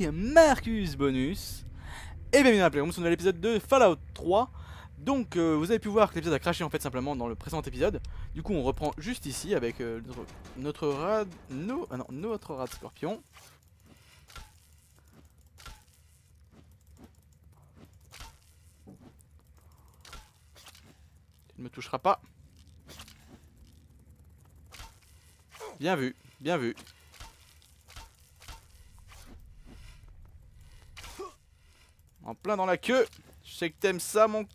Marcus Bonus. Et bienvenue dans la Playroom sur nouvel épisode de Fallout 3 Donc euh, vous avez pu voir que l'épisode a craché en fait simplement dans le précédent épisode. Du coup on reprend juste ici avec euh, notre, notre rad... Ah non, notre rad scorpion. Tu ne me toucheras pas. Bien vu, bien vu En plein dans la queue. Je sais que t'aimes ça, mon...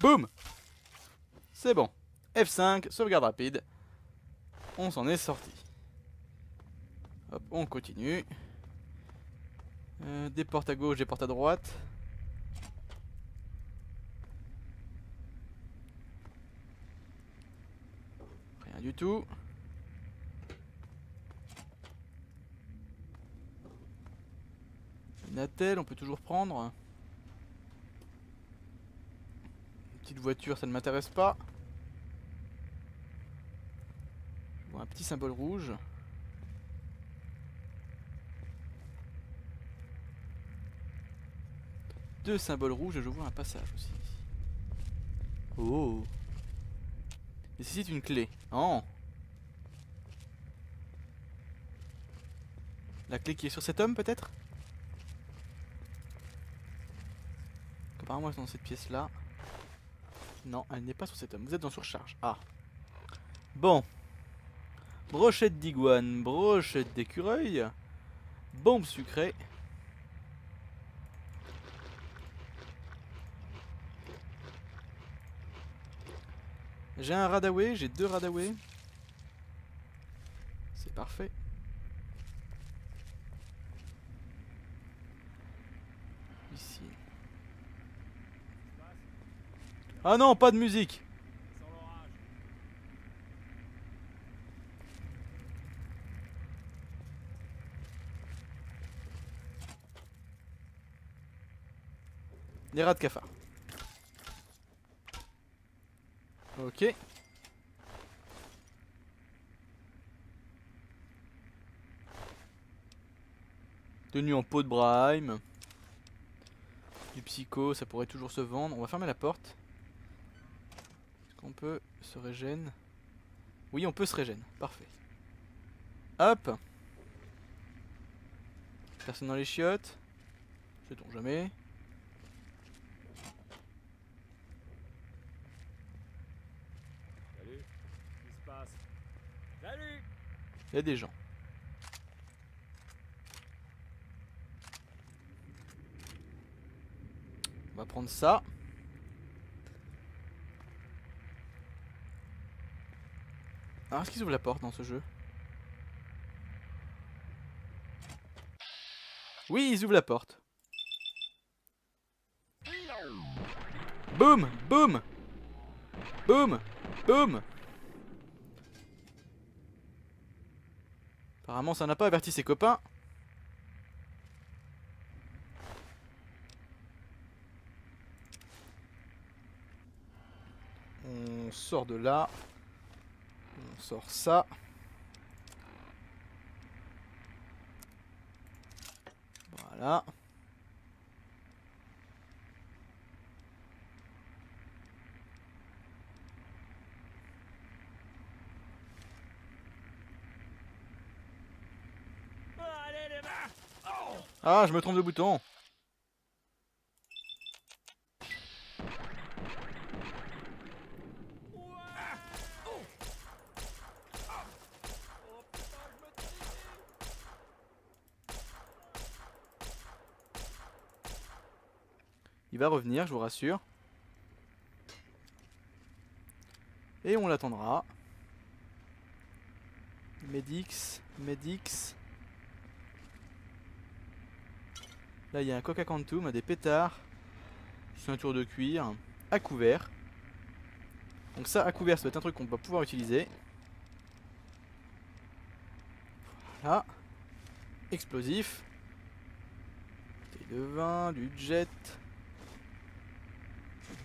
Boum C'est bon. F5, sauvegarde rapide. On s'en est sorti. Hop, on continue. Euh, des portes à gauche, des portes à droite. Du tout. Une attelle, on peut toujours prendre. Une petite voiture, ça ne m'intéresse pas. Je vois un petit symbole rouge. Deux symboles rouges et je vois un passage aussi. Oh Nécessite une clé. Oh La clé qui est sur cet homme peut-être? Apparemment elle est dans cette pièce là. Non, elle n'est pas sur cet homme. Vous êtes en surcharge. Ah. Bon. Brochette d'iguane, brochette d'écureuil, bombe sucrée. J'ai un radaway, j'ai deux radaway. C'est parfait. Ici. Ah non, pas de musique Les rats de cafard. Ok. Tenue en peau de Brahim. Du psycho, ça pourrait toujours se vendre. On va fermer la porte. Est-ce qu'on peut se régène? Oui, on peut se régène. Parfait. Hop. Personne dans les chiottes. Sait-on jamais. Il y a des gens. On va prendre ça. Alors, est-ce qu'ils ouvrent la porte dans ce jeu? Oui, ils ouvrent la porte. Boum Boum Boum Boum Apparemment ça n'a pas averti ses copains. On sort de là. On sort ça. Voilà. Ah, je me trompe de bouton. Il va revenir, je vous rassure. Et on l'attendra. Medix, Medix. Là, il y a un coca quantum, des pétards, ceinture de cuir, à couvert. Donc ça, à couvert, ça doit être un truc qu'on va pouvoir utiliser. Voilà. Explosif. Bouteille de vin, du jet.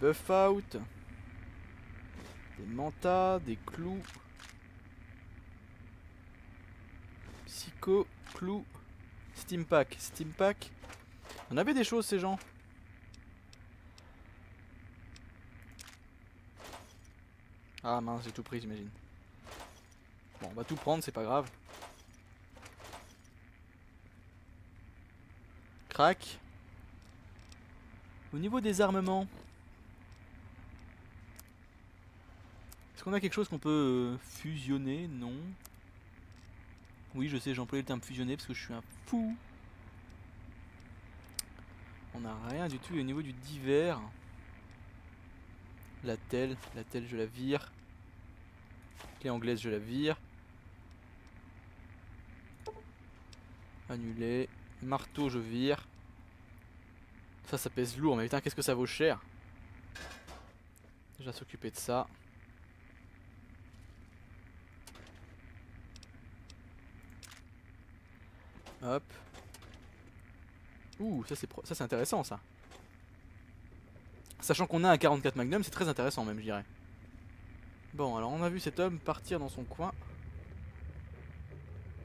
buff out. Des mantas, des clous. Psycho, clous. Steam pack, steam pack. On avait des choses ces gens. Ah mince, j'ai tout pris j'imagine. Bon, on va tout prendre, c'est pas grave. Crac. Au niveau des armements. Est-ce qu'on a quelque chose qu'on peut euh, fusionner? Non. Oui, je sais, j'ai employé le terme fusionner parce que je suis un fou. On n'a rien du tout au niveau du divers. La telle, la telle je la vire. Clé anglaise je la vire. Annulé. Marteau je vire. Ça ça pèse lourd mais putain qu'est-ce que ça vaut cher. Déjà s'occuper de ça. Hop. Ouh, ça c'est intéressant ça. Sachant qu'on a un 44 Magnum, c'est très intéressant même, je dirais. Bon, alors on a vu cet homme partir dans son coin.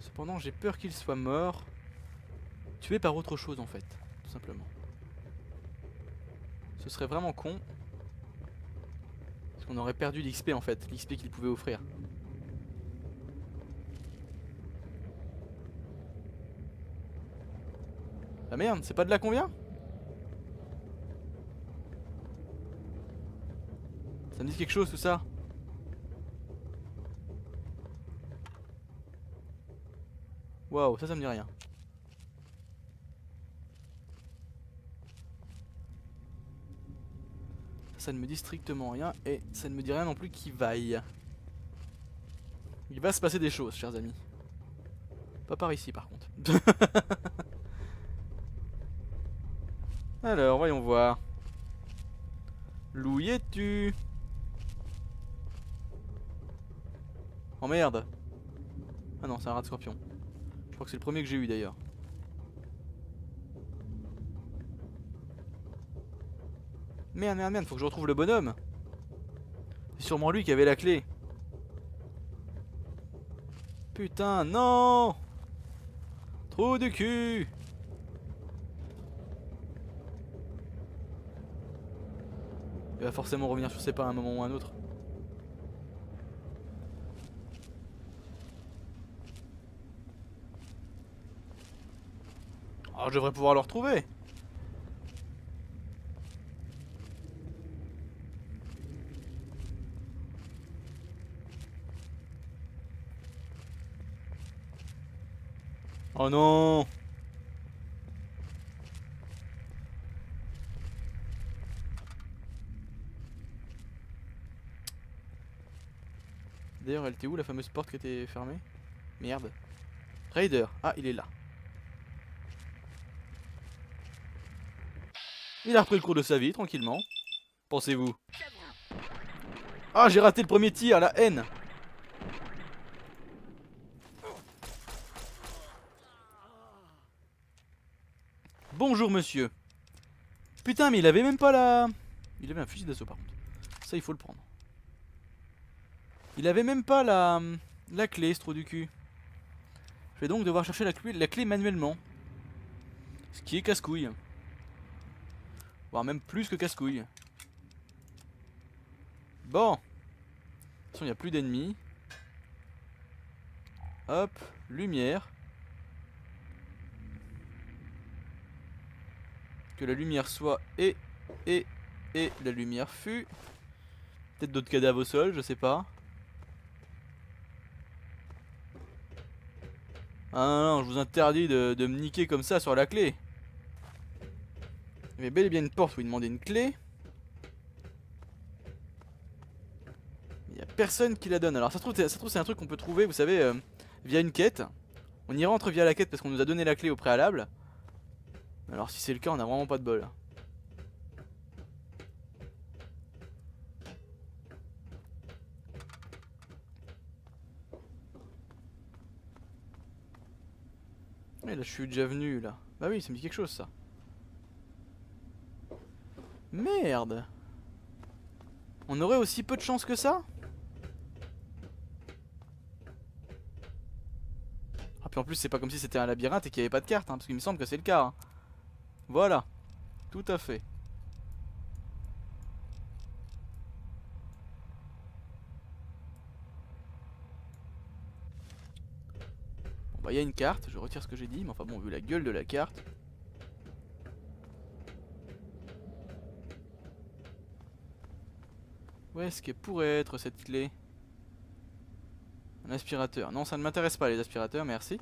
Cependant, j'ai peur qu'il soit mort. Tué par autre chose en fait, tout simplement. Ce serait vraiment con. Parce qu'on aurait perdu l'XP en fait, l'XP qu'il pouvait offrir. Ah merde, c'est pas de là qu'on vient? Ça me dit quelque chose tout ça Waouh, ça ça me dit rien. Ça ne me dit strictement rien et ça ne me dit rien non plus qu'il vaille. Il va se passer des choses, chers amis. Pas par ici par contre. Alors, voyons voir. Louis es-tu? Oh merde Ah non, c'est un rat de scorpion. Je crois que c'est le premier que j'ai eu d'ailleurs. Merde, merde, merde, faut que je retrouve le bonhomme. C'est sûrement lui qui avait la clé. Putain, non Trop de cul Il va forcément revenir sur ses pas à un moment ou à un autre. Alors je devrais pouvoir le retrouver. Oh non D'ailleurs, elle où la fameuse porte qui était fermée? Merde. Raider. Ah, il est là. Il a repris le cours de sa vie, tranquillement. Pensez-vous? Ah, j'ai raté le premier tir, la haine Bonjour, monsieur. Putain, mais il avait même pas la... Il avait un fusil d'assaut, par contre. Ça, il faut le prendre. Il avait même pas la... La clé, ce trou du cul. Je vais donc devoir chercher la clé, manuellement. Ce qui est casse-couille. Voire même plus que casse-couille. Bon. De toute façon, il n'y a plus d'ennemis. Hop, lumière. Que la lumière soit et, et, et la lumière fut. Peut-être d'autres cadavres au sol, je sais pas. Ah non, je vous interdis de, me niquer comme ça sur la clé. Il y avait bel et bien une porte où il demandait une clé. Il n'y a personne qui la donne. Alors ça se trouve c'est un truc qu'on peut trouver, vous savez, euh, via une quête. On y rentre via la quête parce qu'on nous a donné la clé au préalable. Alors si c'est le cas, on a vraiment pas de bol. Mais là je suis déjà venu là. Bah oui, ça me dit quelque chose ça. Merde On aurait aussi peu de chance que ça? Ah puis en plus c'est pas comme si c'était un labyrinthe et qu'il n'y avait pas de carte, hein, parce qu'il me semble que c'est le cas. hein. Voilà, tout à fait. Il y a une carte, je retire ce que j'ai dit, mais enfin bon vu la gueule de la carte. Où est-ce qu'elle pourrait être cette clé? Un aspirateur. Non, ça ne m'intéresse pas les aspirateurs, merci.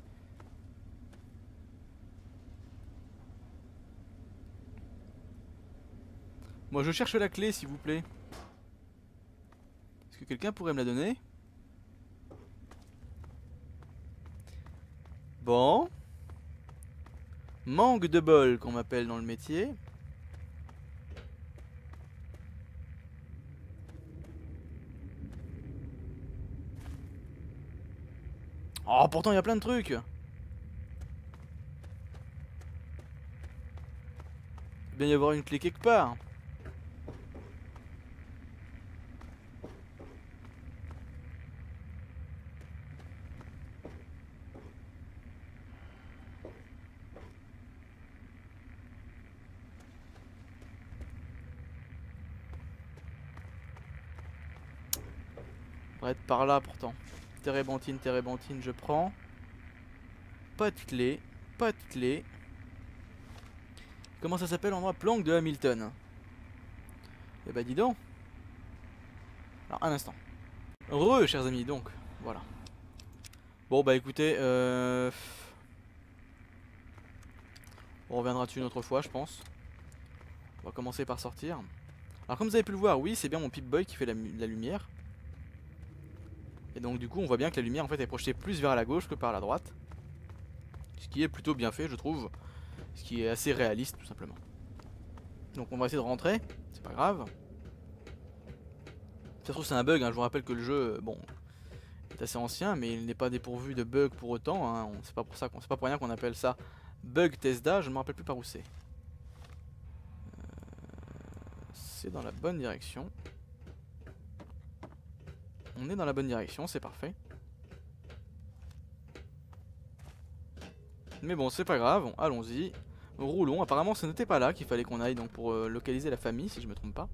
Moi je cherche la clé s'il vous plaît. Est-ce que quelqu'un pourrait me la donner? Bon. Manque de bol qu'on m'appelle dans le métier. Oh, pourtant il y a plein de trucs. Il bien y avoir une clé quelque part. Par là pourtant. Térébenthine, térébenthine, je prends. Pas de clé, pas de clé. Comment ça s'appelle l'endroit? Planque de Hamilton. Eh bah dis donc. Alors un instant. Re, chers amis, donc, voilà. Bon bah écoutez, euh... on reviendra dessus une autre fois, je pense. On va commencer par sortir. Alors comme vous avez pu le voir, oui, c'est bien mon Pip-Boy qui fait la lumière. Et donc du coup on voit bien que la lumière en fait est projetée plus vers la gauche que par la droite. Ce qui est plutôt bien fait je trouve. Ce qui est assez réaliste tout simplement. Donc on va essayer de rentrer, c'est pas grave. Ça se trouve c'est un bug, hein. je vous rappelle que le jeu, bon, est assez ancien, mais il n'est pas dépourvu de bugs pour autant. Hein. C'est pas pour pas pour rien qu'on appelle ça bug Tesda. Je ne me rappelle plus par où c'est. Euh, c'est dans la bonne direction. On est dans la bonne direction, c'est parfait. Mais bon, c'est pas grave, allons-y. Roulons, apparemment ce n'était pas là qu'il fallait qu'on aille donc pour euh, localiser la famille, si je me trompe pas.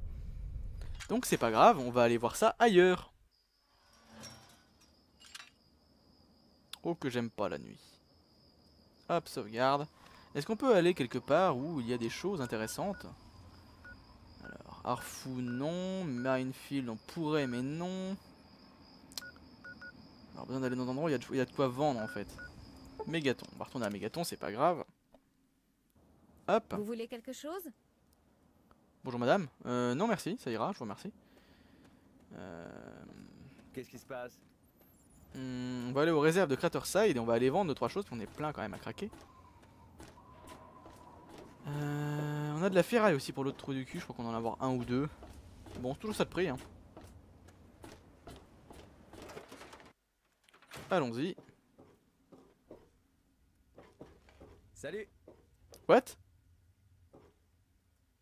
Donc c'est pas grave, on va aller voir ça ailleurs. Oh que j'aime pas la nuit. Hop, sauvegarde. Est-ce qu'on peut aller quelque part où il y a des choses intéressantes? Alors, Arfou non, Minefield on pourrait mais non. Alors besoin d'aller dans un endroit où il y, a de, il y a de quoi vendre en fait. Mégaton, on va retourner à Mégaton, c'est pas grave. Hop. Vous voulez quelque chose? Bonjour madame. Euh, non merci, ça ira, je vous remercie. Euh, Qu'est-ce qui se passe? hmm, on va aller aux réserves de Craterside et on va aller vendre 2-3 choses, on est plein quand même à craquer. Euh, on a de la ferraille aussi pour l'autre trou du cul, je crois qu'on en a avoir un ou deux. Bon, c'est toujours ça de prix. Hein. Allons-y. Salut What?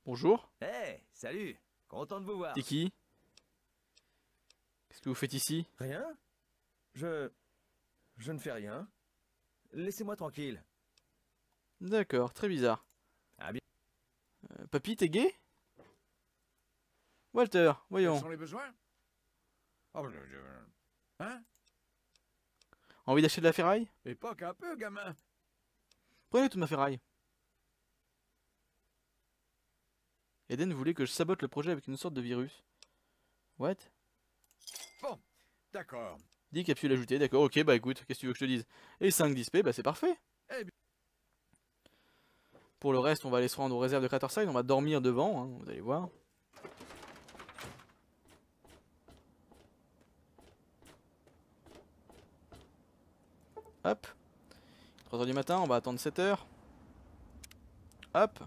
Bonjour, Eh, salut Content de vous voir c'est qui? Qu'est-ce que vous faites ici? Rien Je... Je ne fais rien. Laissez-moi tranquille. D'accord, très bizarre. Ah bien. Euh, papy, t'es gay? Walter, Quels voyons. sont les besoins? Oh, je- je- Hein? Envie d'acheter de la ferraille? Époque un peu, gamin. Prenez toute ma ferraille. Eden voulait que je sabote le projet avec une sorte de virus. What? D'accord. 10 capsules ajoutées, d'accord, ok, bah écoute, qu'est-ce que tu veux que je te dise? Et 5 displays, bah c'est parfait Eh bien. Pour le reste, on va aller se rendre aux réserves de Craterside, on va dormir devant, hein, vous allez voir. Hop 3h du matin, on va attendre 7h. Hop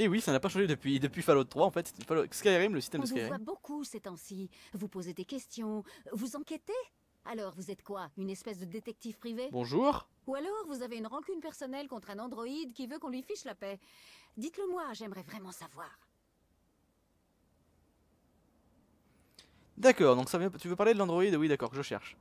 Et oui, ça n'a pas changé depuis, depuis Fallout 3 en fait, Fallout- Skyrim, le système On de vous Skyrim. voit beaucoup ces temps-ci. Vous posez des questions, vous enquêtez? Alors, vous êtes quoi? Une espèce de détective privé? Bonjour. Ou alors, vous avez une rancune personnelle contre un androïde qui veut qu'on lui fiche la paix Dites-le moi, j'aimerais vraiment savoir. D'accord, donc ça vient... tu veux parler de l'Android? Oui, d'accord, je cherche.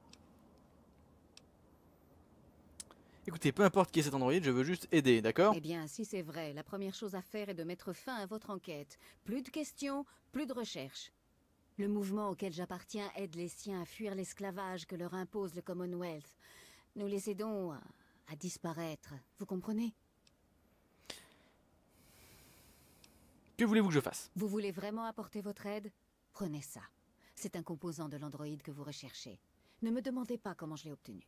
Écoutez, peu importe qui est cet Android, je veux juste aider, d'accord? Eh bien, si c'est vrai, la première chose à faire est de mettre fin à votre enquête. Plus de questions, plus de recherches. Le mouvement auquel j'appartiens aide les siens à fuir l'esclavage que leur impose le Commonwealth. Nous les aidons à, à disparaître. Vous comprenez? Que voulez-vous que je fasse? Vous voulez vraiment apporter votre aide? Prenez ça. C'est un composant de l'androïde que vous recherchez. Ne me demandez pas comment je l'ai obtenu.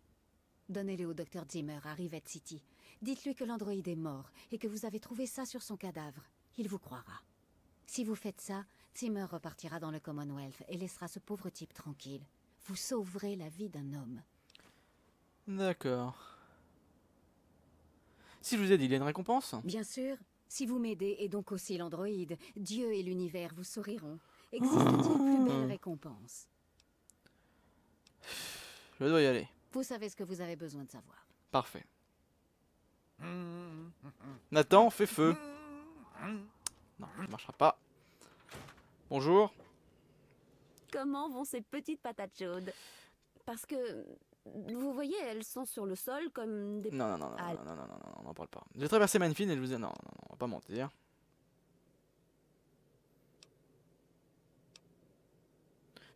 Donnez-le au docteur Zimmer à Rivet City. Dites-lui que l'androïde est mort et que vous avez trouvé ça sur son cadavre. Il vous croira. Si vous faites ça, Zimmer repartira dans le Commonwealth et laissera ce pauvre type tranquille. Vous sauverez la vie d'un homme. D'accord. Si je vous aide, il y a une récompense? Bien sûr, si vous m'aidez et donc aussi l'androïde, Dieu et l'univers vous souriront. Existe-t-il plus belle récompense Je dois y aller. Vous savez ce que vous avez besoin de savoir. Parfait. Nathan, fais feu. Non, ça marchera pas. Bonjour. Comment vont ces petites patates chaudes? Parce que, vous voyez, elles sont sur le sol comme des... Non, non, non, non, Ah. non, non, non, non, non, on n'en parle pas. J'ai traversé Manfin et je vous ai... Non, non, non, on va pas mentir.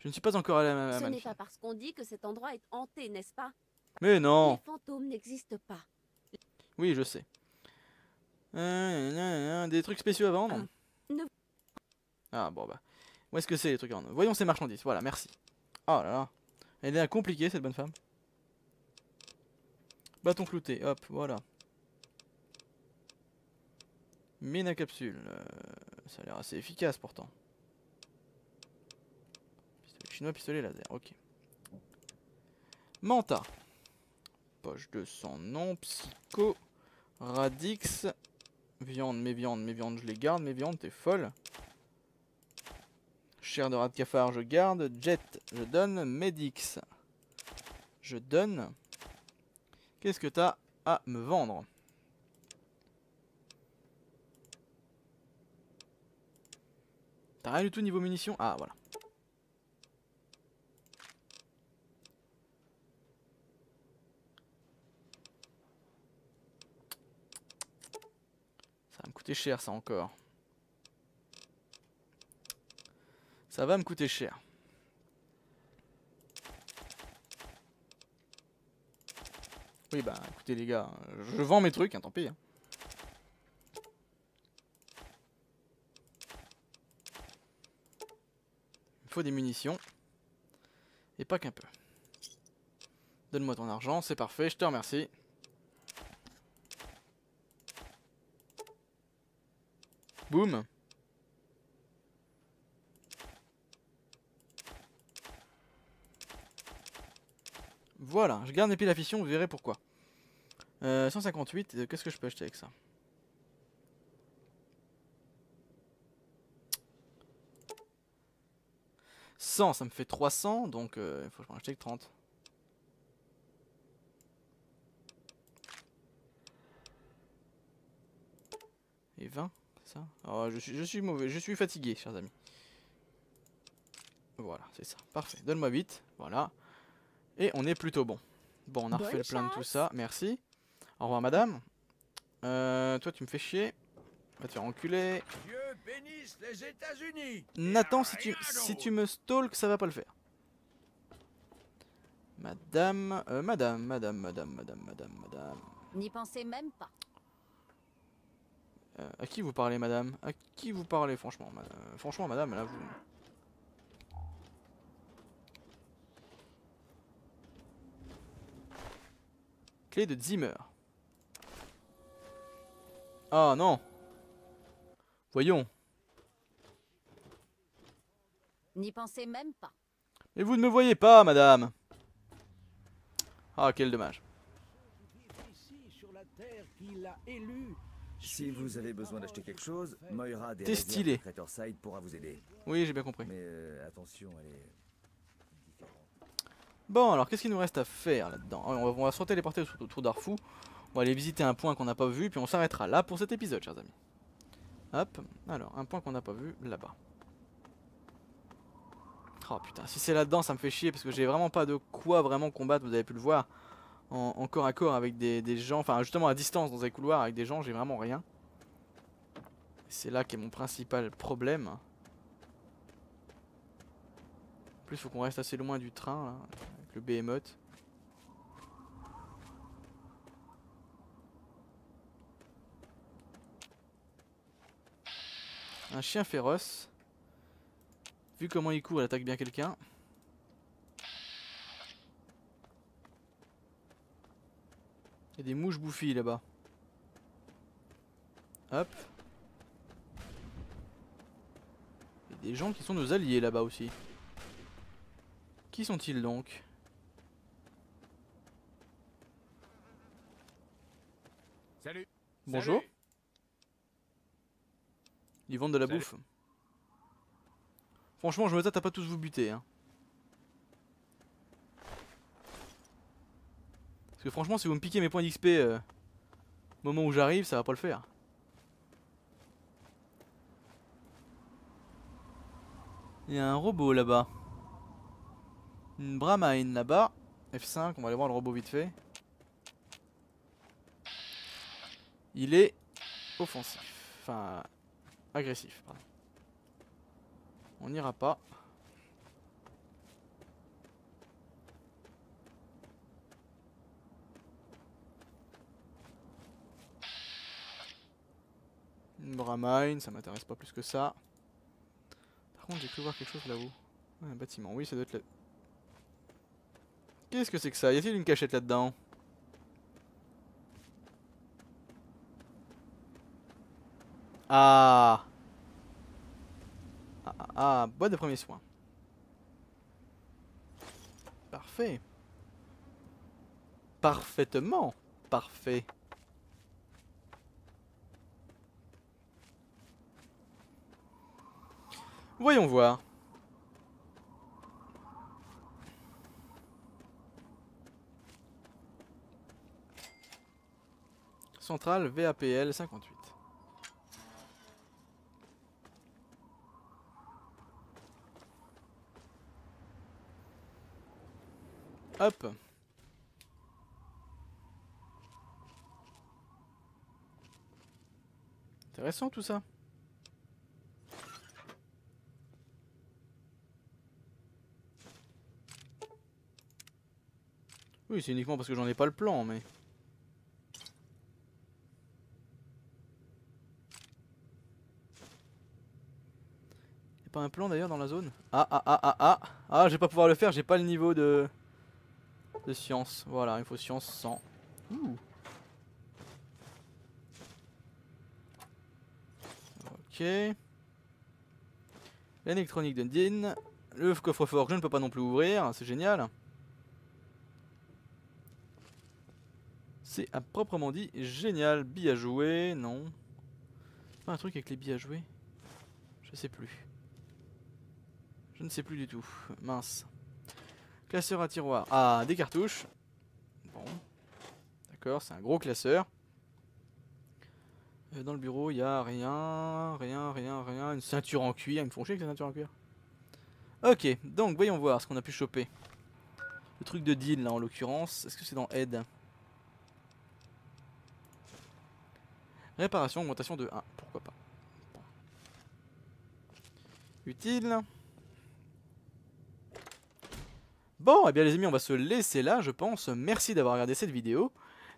Je ne suis pas encore allé à, à Ce n'est pas parce qu'on dit que cet endroit est hanté, n'est-ce pas? Mais non Les fantômes n'existent pas. Oui, je sais. Euh, des trucs spéciaux à vendre? Ah, Ah bon bah. Où est-ce que c'est les trucs à vendre? Voyons ces marchandises. Voilà, merci. Oh là là. Elle est compliquée cette bonne femme. Bâton clouté, hop, voilà. Mine à capsule. euh, ça a l'air assez efficace pourtant. Pistolet laser, ok. Manta. Poche de sang, non. Psycho. Radix. Viande, mes viandes, mes viandes, je les garde. Mes viandes, t'es folle. Chair de rat de cafard, je garde. Jet, je donne. Medix, je donne. Qu'est-ce que t'as à me vendre? T'as rien du tout niveau munitions? Ah, voilà. Coûter cher, ça encore. Ça va me coûter cher. Oui, bah écoutez les gars, je vends mes trucs, hein, tant pis. hein. Il me faut des munitions. Et pas qu'un peu. Donne-moi ton argent, c'est parfait, je te remercie. Boum. Voilà, je garde mes piles à fission, vous verrez pourquoi. Euh, 158, euh, qu'est-ce que je peux acheter avec ça « 100, ça me fait 300, donc euh, il faut que je m'en achète que 30. Et 20, c'est ça Oh, je, suis, je suis mauvais, je suis fatigué, chers amis. Voilà, c'est ça. Parfait. Donne-moi 8. Voilà. Et on est plutôt bon. Bon, on a refait le plein de tout ça. Merci. Au revoir, madame. Euh, toi, tu me fais chier. Va te faire enculer. Dieu bénisse les États-Unis. Nathan, si tu, si me stalk, ça va pas le faire. Madame, euh, madame, madame, madame, madame, madame, madame. N'y pensez même pas. Euh, à qui vous parlez, madame? À qui vous parlez, franchement ma- euh, Franchement, madame, là, vous... Clé de Zimmer. Ah non Voyons. N'y pensez même pas. Mais vous ne me voyez pas, madame Ah, quel dommage. ici sur la terre qu'il a élue. Si vous avez besoin d'acheter quelque chose, Moira des stylé. de Craterside pourra vous aider. Oui, j'ai bien compris. Mais euh, attention, elle est différente. Bon, alors qu'est-ce qu'il nous reste à faire là-dedans? Ah, on, va, se téléporter autour d'Arfou. On va aller visiter un point qu'on n'a pas vu, puis on s'arrêtera là pour cet épisode, chers amis. Hop, alors, un point qu'on n'a pas vu, là-bas. Oh putain, si c'est là-dedans, ça me fait chier, parce que j'ai vraiment pas de quoi vraiment combattre, vous avez pu le voir. En, corps à corps avec des, des gens, enfin justement à distance dans un couloir avec des gens, j'ai vraiment rien. C'est là qu'est mon principal problème. En plus, faut qu'on reste assez loin du train, là, avec le behemoth. Un chien féroce. Vu comment il court, il attaque bien quelqu'un. Il y a des mouches bouffies là-bas. Hop. Il y a des gens qui sont nos alliés là-bas aussi. Qui sont-ils donc? Salut. Bonjour. Salut. Ils vendent de la Salut. bouffe. Franchement, je me tâte à pas tous vous buter. Hein. Parce que franchement, si vous me piquez mes points d'XP euh, au moment où j'arrive, ça va pas le faire. Il y a un robot là-bas. Une Brahmine là-bas. F5, on va aller voir le robot vite fait. Il est offensif. Enfin, agressif. On n'ira pas. Une Brahmine, ça m'intéresse pas plus que ça. Par contre, j'ai cru voir quelque chose là-haut. Un bâtiment, oui, ça doit être là. Qu'est-ce que c'est que ça? Y a-t-il une cachette là-dedans? Ah ah, ah, ah, boîte de premiers soins. Parfait. Parfaitement parfait. Voyons voir. Centrale VAPL 58. Hop. Intéressant tout ça. Oui, c'est uniquement parce que j'en ai pas le plan, mais... Y'a pas un plan d'ailleurs dans la zone? Ah, ah, ah, ah, ah Ah, je vais pas pouvoir le faire, j'ai pas le niveau de... De science. Voilà, il faut science 100. Ouh. Ok. L'électronique de Dean. Le coffre-fort je ne peux pas non plus ouvrir, c'est génial. C'est à proprement dit génial. Billes à jouer, non. Pas un truc avec les billes à jouer Je sais plus. Je ne sais plus du tout. Mince. Classeur à tiroir. Ah, des cartouches. Bon. D'accord, c'est un gros classeur. Euh, dans le bureau, il y a rien, rien, rien, rien. Une ceinture en cuir. Ils me font chier avec la ceinture en cuir. Ok, donc voyons voir ce qu'on a pu choper. Le truc de deal là en l'occurrence. Est-ce que c'est dans aide Réparation, augmentation de 1. Pourquoi pas. Utile. Bon, et bien les amis, on va se laisser là, je pense. Merci d'avoir regardé cette vidéo.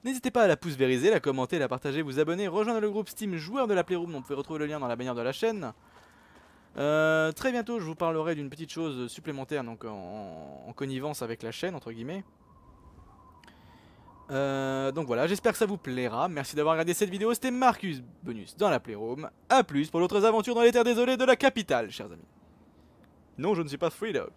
N'hésitez pas à la pouce vériser, la commenter, la partager, vous abonner, rejoindre le groupe Steam joueur de la Playroom, dont vous pouvez retrouver le lien dans la bannière de la chaîne. Euh, très bientôt, je vous parlerai d'une petite chose supplémentaire, donc en connivence avec la chaîne, entre guillemets. Euh, donc voilà, j'espère que ça vous plaira. Merci d'avoir regardé cette vidéo. C'était Marcus Bonus dans la Playroom. A plus pour d'autres aventures dans les terres désolées de la capitale, chers amis. Non, je ne suis pas Free Dogs.